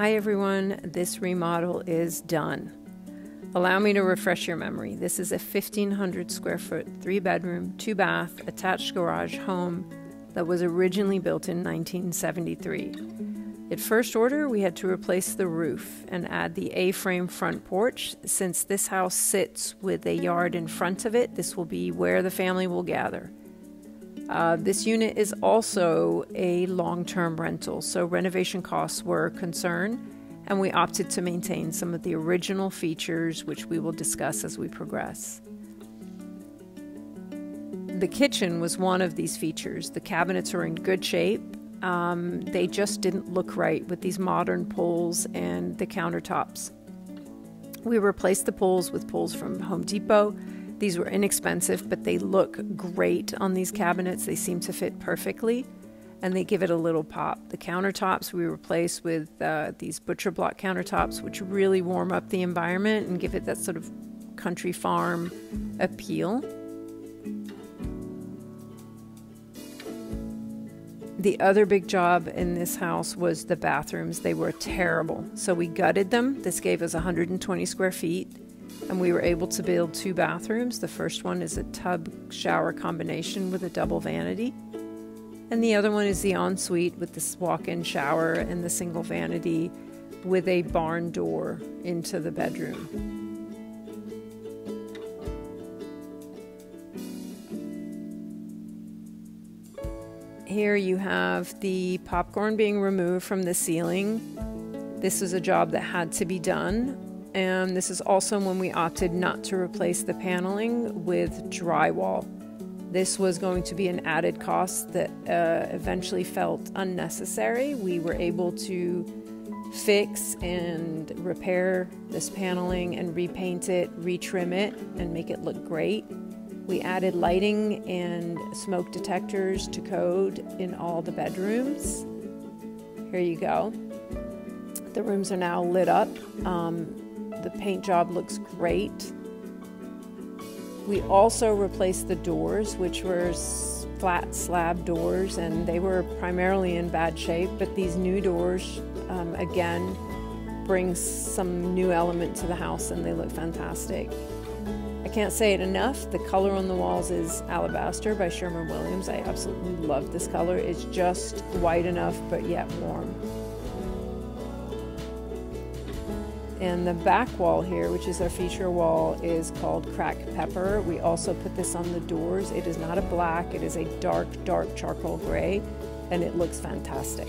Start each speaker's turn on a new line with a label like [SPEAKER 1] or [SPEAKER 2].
[SPEAKER 1] Hi everyone, this remodel is done. Allow me to refresh your memory. This is a 1500 square foot, three bedroom, two bath, attached garage home that was originally built in 1973. At first order, we had to replace the roof and add the A frame front porch. Since this house sits with a yard in front of it, this will be where the family will gather. Uh, this unit is also a long term rental, so renovation costs were a concern, and we opted to maintain some of the original features, which we will discuss as we progress. The kitchen was one of these features. The cabinets are in good shape. Um, they just didn't look right with these modern pulls and the countertops. We replaced the pulls with pulls from Home Depot these were inexpensive, but they look great on these cabinets. They seem to fit perfectly and they give it a little pop. The countertops we replace with uh, these butcher block countertops, which really warm up the environment and give it that sort of country farm appeal. The other big job in this house was the bathrooms. They were terrible. So we gutted them. This gave us 120 square feet and we were able to build two bathrooms. The first one is a tub shower combination with a double vanity, and the other one is the ensuite with this walk in shower and the single vanity with a barn door into the bedroom. Here you have the popcorn being removed from the ceiling. This was a job that had to be done and this is also when we opted not to replace the paneling with drywall. This was going to be an added cost that uh, eventually felt unnecessary. We were able to fix and repair this paneling and repaint it, retrim it, and make it look great. We added lighting and smoke detectors to code in all the bedrooms. Here you go. The rooms are now lit up. Um, the paint job looks great. We also replaced the doors, which were flat slab doors, and they were primarily in bad shape. But these new doors, um, again, bring some new element to the house, and they look fantastic. I can't say it enough. The color on the walls is Alabaster by Sherwin Williams. I absolutely love this color. It's just white enough, but yet warm. And the back wall here, which is our feature wall, is called Crack Pepper. We also put this on the doors. It is not a black, it is a dark, dark charcoal gray, and it looks fantastic.